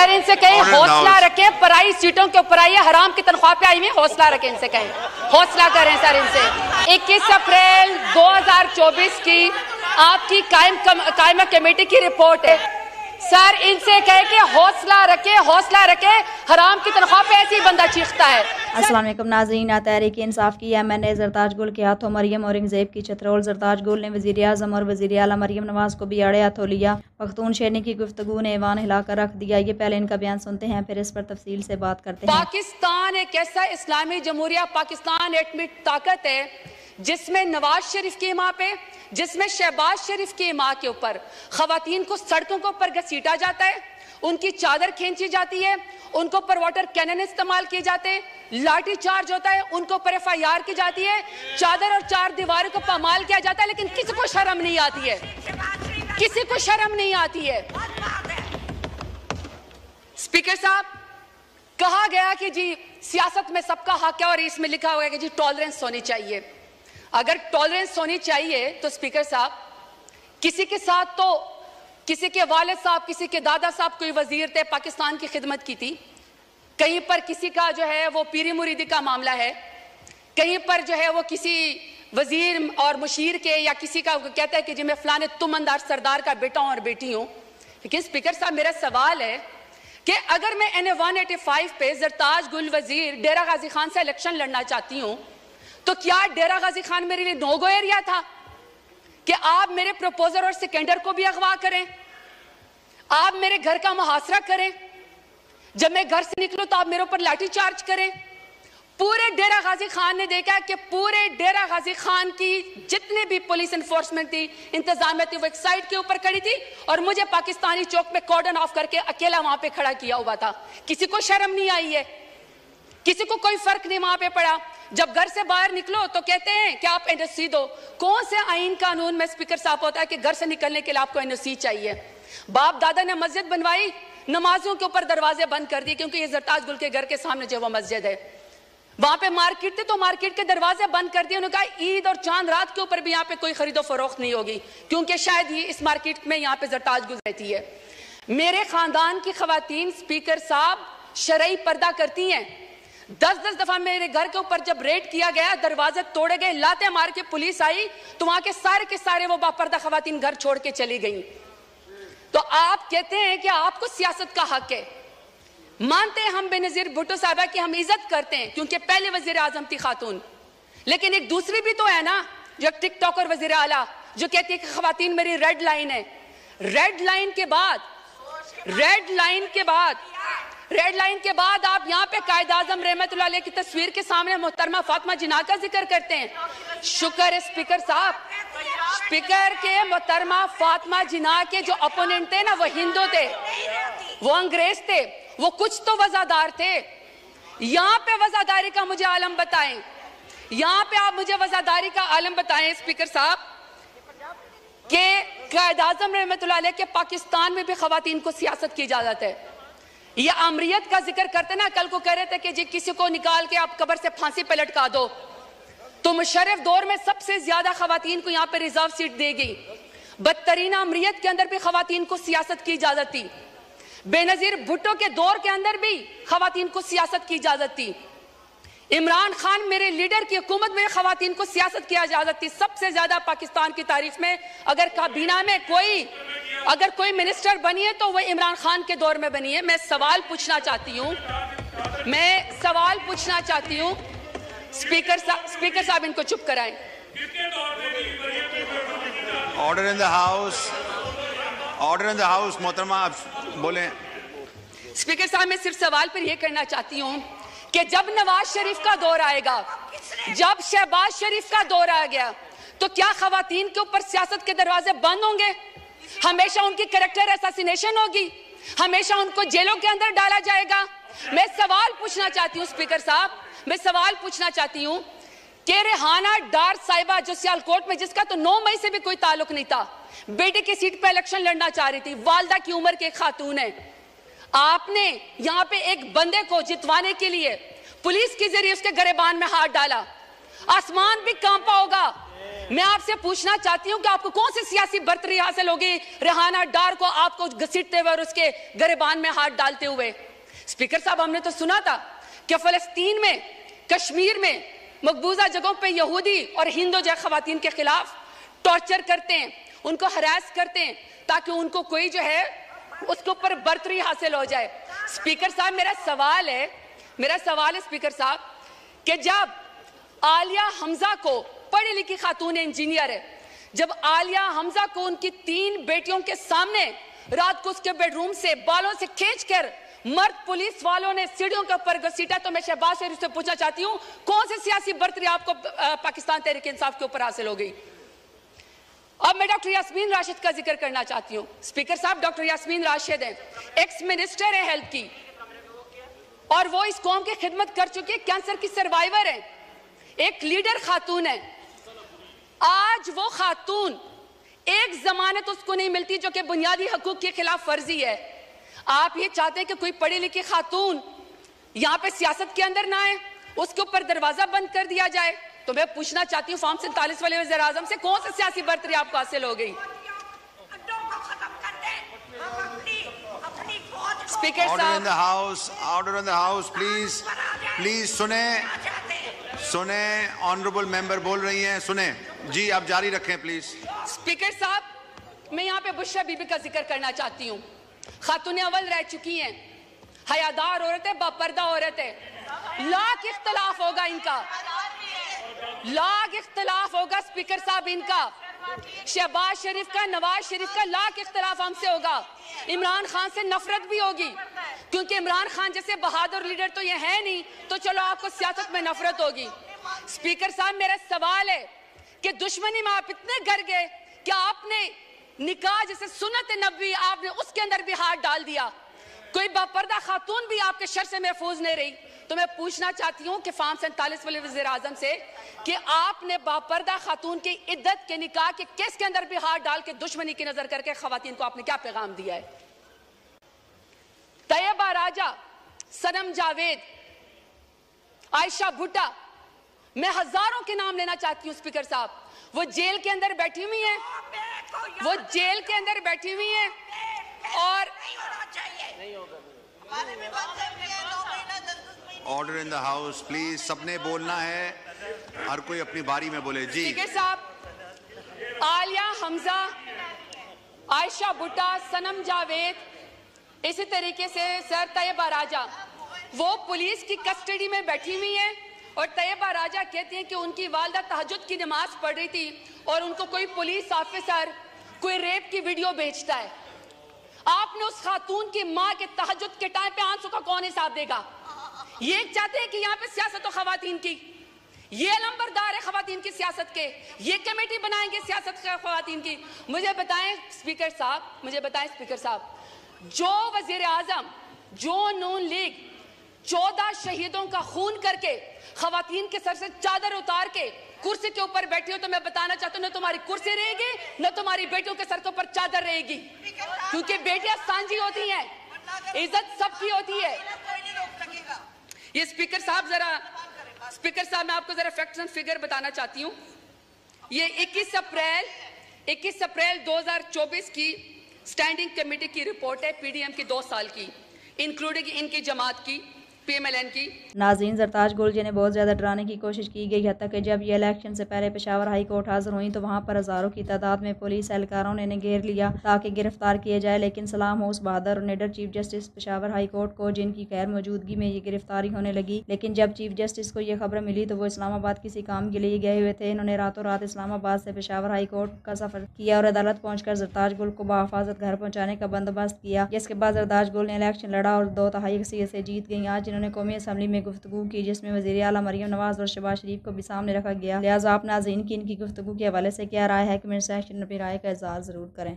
ظاہر ان سے کہیں حوصلہ رکھیں پرائی سیٹوں کے اوپر آئیے حرام کی تنخواہ پہ آئی میں حوصلہ رکھیں ان سے کہیں۔ حوصلہ کریں سر ان سے۔ اکیس اپریل دو ہزار چوبیس کی آپ کی قائم کمیٹی کی رپورٹ ہے۔ سر ان سے کہے کہ حوصلہ رکھے حوصلہ رکھے حرام کی تنخواہ پہ ایسی بندہ چیختا ہے۔ السلام علیکم ناظرین تحریک انصاف کی M N A Zartaj Gul کے ہاتھوں مریم اورنگ زیب کی چترول۔ زرتاج گل نے وزیر اعظم اور وزیر اعلیٰ مریم نواز کو بھی اڑے ہاتھوں لیا۔ پختون شیرنی کی گفتگو نے ایوان ہلا کر رکھ دیا۔ یہ پہلے ان کا بیان سنتے ہیں پھر اس پر تفصیل سے بات کرتے ہیں۔ پاکستان ایک ایسا اسلامی جمہوریہ پاکستان ایٹمی طاقت ہے جس میں نواز شریف کی ماں پہ جس میں شہباز شریف کی ماں کے اوپر خواتین کو سڑکوں کے اوپر گسیٹا جاتا ہے، ان کی چادر کھینچی جاتی ہے، ان کو پر واٹر کینن استعمال کیے جاتے ہیں، لاٹھی چارج ہوتا ہے، ان کو پر ایف آئی آر کی جاتی ہے، چادر اور چار دیواروں کو پامال کیا جاتا ہے، لیکن کسی کو شرم نہیں آتی ہے۔ کسی کو شرم نہیں آتی ہے۔ سپیکر صاحب، کہا گیا کہ جی سیاست میں سب کا حق ہے اور اس میں لکھا ہوا ہے کہ جی ٹالرنس ہونی چاہیے۔ اگر ٹولرنس ہونی چاہیے تو سپیکر صاحب، کسی کے ساتھ تو، کسی کے والد صاحب، کسی کے دادا صاحب کوئی وزیر تھے، پاکستان کی خدمت کی تھی، کہیں پر کسی کا جو ہے وہ پیری مریدی کا معاملہ ہے، کہیں پر جو ہے وہ کسی وزیر اور مشیر کے یا کسی کا کہتا ہے کہ جی میں فلانے تم اندار سردار کا بیٹا ہوں اور بیٹی ہوں۔ لیکن سپیکر صاحب، میرا سوال ہے کہ اگر میں N A one eighty five پہ زرتاج گل وزیر، ڈیرہ غازی خان سے الیکشن لڑنا چاہتی ہوں تو کیا ڈیرا غازی خان میرے لیے نوگو ایریا تھا کہ آپ میرے پروپوزر اور سیکنڈر کو بھی اغوا کریں؟ آپ میرے گھر کا محاصرہ کریں؟ جب میں گھر سے نکلوں تو آپ میرے اوپر لاٹھی چارج کریں؟ پورے ڈیرہ غازی خان نے دیکھا کہ پورے ڈیرہ غازی خان کی جتنے بھی پولیس انفورسمنٹ تھی، انتظامیہ تھی، وہ ایک سائٹ کے اوپر کھڑی تھی اور مجھے پاکستانی چوک میں کارڈن آف کر کے اکیلا وہاں پہ کھڑا کیا ہوا تھا۔ کسی کو شرم نہیں آئی ہے؟ کسی کو کوئی فرق نہیں وہاں پہ پڑا۔ جب گھر سے باہر نکلو تو کہتے ہیں کہ آپ این دو۔ کون سے آئین قانون میں سپیکر صاحب ہوتا ہے کہ گھر سے نکلنے کے لیے آپ کو این چاہیے؟ باپ دادا نے مسجد بنوائی، نمازوں کے اوپر دروازے بند کر دیے کیونکہ یہ زرتاج گل کے گھر کے سامنے جو وہ مسجد ہے۔ وہاں پہ مارکیٹ تھی تو مارکیٹ کے دروازے بند کر دیے۔ انہوں نے کہا، عید اور چاند رات کے اوپر بھی یہاں پہ کوئی خرید و فروخت نہیں ہوگی، کیونکہ شاید یہ اس مارکیٹ میں یہاں پہ زرتاج گل رہتی ہے۔ میرے خاندان کی خواتین سپیکر صاحب شرعی پردہ کرتی ہیں۔ دس دس دفعہ میرے گھر کے اوپر جب ریٹ کیا گیا، دروازے توڑے گئے لاتے مار کے پولیس آئی، تو وہاں کے سارے کے سارے وہ باپردہ خواتین گھر چھوڑ کے چلی گئیں۔ تو آپ کہتے ہیں کہ آپ کو سیاست کا حق ہے۔ مانتے ہیں ہم بے نظیر بھٹو صاحبہ کی ہم عزت کرتے ہیں، کیونکہ پہلے وزیر اعظم تھی خاتون۔ لیکن ایک دوسری بھی تو ہے نا، جو ایک ٹک ٹاکر وزیر اعلیٰ، جو کہتی ہے کہ خواتین میری ریڈ لائن ہے۔ ریڈ لائن کے بعد، ریڈ لائن کے بعد ریڈ لائن کے بعد آپ یہاں پہ قائد اعظم رحمت اللہ علیہ کی تصویر کے سامنے محترمہ فاطمہ جناح کا ذکر کرتے ہیں۔ شکر اسپیکر صاحب۔ اسپیکر کے محترمہ فاطمہ جناح کے جو اپوننٹ تھے نا، وہ ہندو تھے۔ وہ انگریز تھے۔ وہ کچھ تو وزادار تھے۔ یہاں پہ وزاداری کا مجھے عالم بتائیں۔ یہاں پہ آپ مجھے وزاداری کا عالم بتائیں اسپیکر صاحب، کہ قائد اعظم رحمت اللہ علیہ کے پاکستان میں بھی خواتین کو سیاست کی اجازت ہے۔ یا آمریت کا ذکر کرتے نا، کل کو کہہ رہے تھے کہ جی کسی کو نکال کے آپ قبر سے پھانسی پہ لٹکا دو۔ تو مشرف دور میں سب سے زیادہ خواتین کو یہاں پہ ریزرو سیٹ دے گئی بدترین امریت کے اندر بھی خواتین کو سیاست کی اجازت تھی۔ بے نظیر بھٹو کے دور کے اندر بھی خواتین کو سیاست کی اجازت تھی۔ عمران خان میرے لیڈر کی حکومت میں خواتین کو سیاست کی اجازت تھی۔ سب سے زیادہ پاکستان کی تاریخ میں، اگر کابینہ میں کوئی اگر کوئی منسٹر بنی ہے تو وہ عمران خان کے دور میں بنی ہے۔ میں سوال پوچھنا چاہتی ہوں۔ میں سوال پوچھنا چاہتی ہوں۔ سپیکر صاحب ان کو چپ کرائیں۔ Order in the house order in the house محترمہ آپ بولیں۔ سپیکر صاحب میں صرف سوال پر یہ کرنا چاہتی ہوں کہ جب نواز شریف کا دور آئے گا جب شہباز شریف کا دور آ گیا تو کیا خواتین کے اوپر سیاست کے دروازے بند ہوں گے؟ ہمیشہ ان کی کریکٹر ایساسینیشن ہوگی۔ ہمیشہ ان کو جیلوں کے اندر ڈالا جائے گا۔ میں سوال پوچھنا چاہتی ہوں، سپیکر صاحب، میں سوال پوچھنا چاہتی ہوں کہ ریحانہ ڈار صاحبہ جو سیال کورٹ میں، جس کا تو نو مئی سے بھی کوئی تعلق نہیں تھا، بیٹے کے سیٹ پہ الیکشن لڑنا چاہ رہی تھی، والدہ کی عمر کے ایک خاتون ہے آپ نے یہاں پہ ایک بندے کو جتوانے کے لیے پولیس کی ذریعے اس کے گریبان میں ہاتھ ڈالا۔ آسمان بھی کانپا ہوگا۔ میں آپ سے پوچھنا چاہتی ہوں کہ آپ کو کون سی سیاسی برتری حاصل ہوگی؟ ریحانہ ڈار کو آپ کو گسیٹتے ہوئے اور اس کے گریبان میں ہاتھ ڈالتے ہوئے۔ سپیکر صاحب، ہم نے تو سنا تھا کہ فلسطین میں، کشمیر میں مقبوضہ جگہوں پہ یہودی اور ہندو جائے خواتین کے خلاف ٹارچر کرتے ہیں، ان کو ہراس کرتے ہیں تاکہ ان کو کوئی جو ہے اس کے اوپر برتری حاصل ہو جائے۔ سپیکر صاحب، میرا سوال ہے، میرا سوال ہے سپیکر صاحب، کہ جب عالیہ حمزہ کو پڑھی لکھی خاتون انجینئر ہے۔ جب عالیہ حمزہ کو ان کی تین بیٹیوں کے سامنے رات کو اس کے بیڈ روم سے بالوں سے کھینچ کر مرد پولیس والوں نے سیڑھیوں کے اوپر گسیٹا تو میں شہباز شریف سے پوچھنا چاہتی ہوں، کون سے سیاسی برتری آپ کو پاکستان تحریک انصاف کے اوپر حاصل ہو گئی؟ اب میں ڈاکٹر یاسمین راشد کا ذکر کرنا چاہتی ہوں۔ سپیکر صاحب، ڈاکٹر یاسمین راشد ہیں۔ ایکس منسٹر ہے ہیلتھ کی۔ اور وہ اس قوم کی خدمت کر چکی ہے کینسر کی سروائیور ہے ایک لیڈر خاتون ہے آج وہ خاتون ایک زمانت اس کو نہیں ملتی جو کہ بنیادی حقوق کے خلاف فرضی ہے۔ آپ یہ چاہتے ہیں کہ کوئی پڑھی لکھی خاتون یہاں پہ سیاست کے اندر نہ آئے اس کے اوپر دروازہ بند کر دیا جائے۔ تو میں پوچھنا چاہتی ہوں فارم سنتالیس والے وزیر اعظم سے کون سے سیاسی برتری آپ کو حاصل ہو گئی؟ اسپیکر آرڈر ان صاحب۔ House order in house please please سنیں۔ سنیں آنریبل ممبر بول رہی ہیں سنیں۔ جی آپ جاری رکھیں، پلیز۔ اسپیکر صاحب، میں یہاں پہ بشرا بی بی کا ذکر کرنا چاہتی ہوں۔ خاتون اول رہ چکی ہیں۔ حیادار عورت ہے، باپردہ عورت ہے۔ لاکھ اختلاف ہوگا ان کا۔ لاکھ اختلاف ہوگا اسپیکر صاحب ان کا۔ شہباز شریف کا، نواز شریف کا لاکھ اختلاف ہم سے ہوگا۔ عمران خان سے نفرت بھی ہوگی۔ کیونکہ عمران خان جیسے بہادر لیڈر تو یہ ہے نہیں، تو چلو آپ کو سیاست میں نفرت ہوگی۔ اسپیکر صاحب، میرا سوال ہے۔ کہ دشمنی میں آپ اتنے گر گئے کہ آپ نے نکاح جیسے سنت نبی آپ نے اس کے اندر بھی ہاتھ ڈال دیا۔ کوئی باپردہ خاتون بھی آپ کے شر سے محفوظ نہیں رہی۔ تو میں پوچھنا چاہتی ہوں کہ فارم سینتالیس والے وزیر اعظم سے کہ آپ نے باپردہ خاتون کی عدت کے نکاح کے کیس کے اندر بھی ہاتھ ڈال کے دشمنی کی نظر کر کے خواتین کو آپ نے کیا پیغام دیا ہے؟ طیبہ راجہ سنم جاوید، عائشہ بھٹا میں ہزاروں کے نام لینا چاہتی ہوں سپیکر صاحب۔ وہ جیل کے اندر بیٹھی ہوئی ہیں۔ وہ جیل کے اندر بیٹھی ہوئی ہیں۔ اور order in the house please سب نے بولنا ہے۔ ہر کوئی اپنی باری میں بولے۔ جی۔ سپیکر صاحب عالیہ حمزہ عائشہ بھٹا سنم جاوید اسی طریقے سے سر طیبہ راجہ۔ وہ پولیس کی کسٹڈی میں بیٹھی ہوئی ہیں۔ اور طیبہ راجہ کہتی ہیں کہ ان کی والدہ تحجد کی نماز پڑھ رہی تھی اور ان کو کوئی پولیس آفیسر، کوئی ریپ کی ویڈیو بیچتا ہے۔ آپ نے اس خاتون کی ماں کے تحجد کے ٹائم پہ آنسو کا کون حساب دے گا؟ یہ چاہتے ہیں کہ یہاں پہ سیاست و خواتین کی۔ یہ لمبردار ہے خواتین کی سیاست کے۔ یہ کمیٹی بنائیں گے سیاست کے خواتین کی۔ مجھے بتائیں سپیکر صاحب، مجھے بتائیں سپیکر صاحب، جو وزیر اعظم جو نون لیگ چودہ شہیدوں کا خون کر کے، خواتین کے سر سے چادر اتار کے کرسی کے اوپر بیٹھی ہو تو میں بتانا چاہتا ہوں، نہ تمہاری کرسی رہے گی، نہ تمہاری بیٹیوں کے سر کے اوپر چادر رہے گی۔ کیونکہ بیٹیاں سانجی ہوتی ہیں، عزت سب کی ہوتی ہے۔ یہ سپیکر صاحب ذرا، سپیکر صاحب میں آپ کو ذرا فیکٹس اینڈ فگر بتانا چاہتی ہوں۔ یہ اکیس اپریل اکیس اپریل دو ہزار چوبیس کی سٹینڈنگ کمیٹی کی رپورٹ ہے پی ڈی ایم کی دو سال کی انکلوڈنگ ان کی جماعت کی۔ پی ایم ایل این کی؟ ناظرین، زرتاج گولجے جی نے بہت زیادہ ڈرانے کی کوشش کی گئی، حتیٰ کہ جب یہ الیکشن سے پہلے پشاور ہائی کورٹ حاضر ہوئیں تو وہاں پر ہزاروں کی تعداد میں پولیس اہلکاروں نے انہیں گھیر لیا تاکہ گرفتار کیے جائے لیکن سلام ہوس بہادر اور nether chief justice Peshawar high court کو، جن کی غیر موجودگی میں یہ گرفتاری ہونے لگی۔ لیکن جب چیف جسٹس کو یہ خبر ملی تو وہ اسلام آباد کسی کام کے لیے گئے ہوئے تھے۔ انہوں نے راتوں رات اسلام آباد سے پشاور ہائی کورٹ کا سفر کیا اور عدالت پہنچ کر زرتاج گل کو بحفاظت گھر پہنچانے کا بندوبست کیا، جس کے بعد زرتاج گل نے الیکشن لڑا اور دو تہائی اکثریت سے جیت گئی آج انہوں نے قومی اسمبلی میں گفتگو کی، جس میں وزیر اعلیٰ مریم نواز اور شہباز شریف کو بھی سامنے رکھا گیا۔ لہٰذا آپ ناظرین کی ان کی گفتگو کے حوالے سے کیا رائے ہے؟ کہ میرے سیکشن اپنی رائے کا اظہار ضرور کریں۔